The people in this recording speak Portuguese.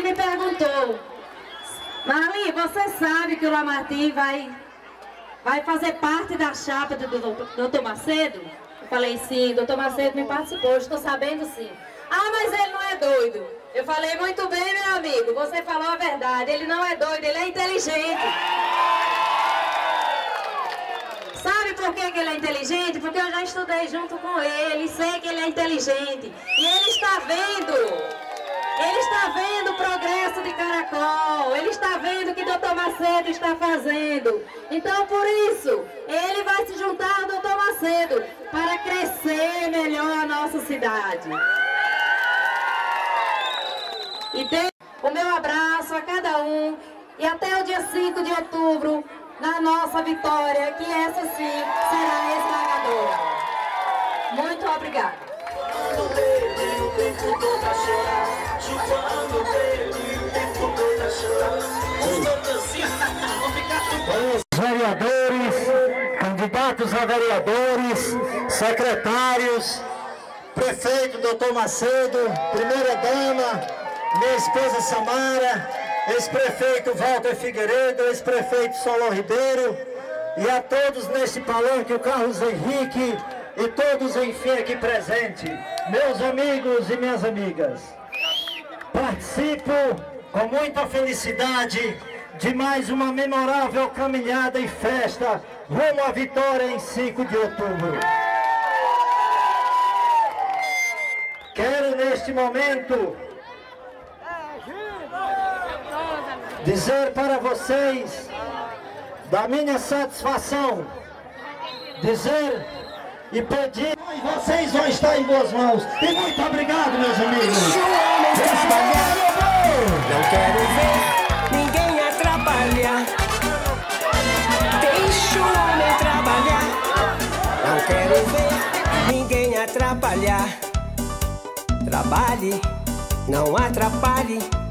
Me perguntou, Marli, você sabe que o Lamartine vai, vai fazer parte da chapa do doutor Macedo? Eu falei, sim, doutor Macedo me participou, estou sabendo sim. Ah, mas ele não é doido. Eu falei, muito bem, meu amigo, você falou a verdade. Ele não é doido, ele é inteligente. Sabe por que, que ele é inteligente? Porque eu já estudei junto com ele, sei que ele é inteligente. E ele está vendo. Ele está vendo o progresso de Caracol. Ele está vendo o que Dr. Macedo está fazendo. Então, por isso, ele vai se juntar ao Dr. Macedo para crescer melhor a nossa cidade. E dê o meu abraço a cada um. E até o dia 5 de outubro, na nossa vitória, que essa sim será esmagadora. Muito obrigada. Os vereadores, candidatos a vereadores, secretários, prefeito doutor Macedo, primeira dama, minha esposa Samara, ex-prefeito Walter Figueiredo, ex-prefeito Solon Ribeiro, e a todos neste palanque, o Carlos Henrique e todos, enfim, aqui presentes, meus amigos e minhas amigas. Participo com muita felicidade de mais uma memorável caminhada e festa rumo à vitória em 5 de outubro. Quero neste momento dizer para vocês da minha satisfação, dizer e pedir, vocês vão estar em boas mãos. E muito obrigado, meus amigos. Não quero ver ninguém atrapalhar. Deixa o homem trabalhar. Não quero ver ninguém atrapalhar. Trabalhe, não atrapalhe.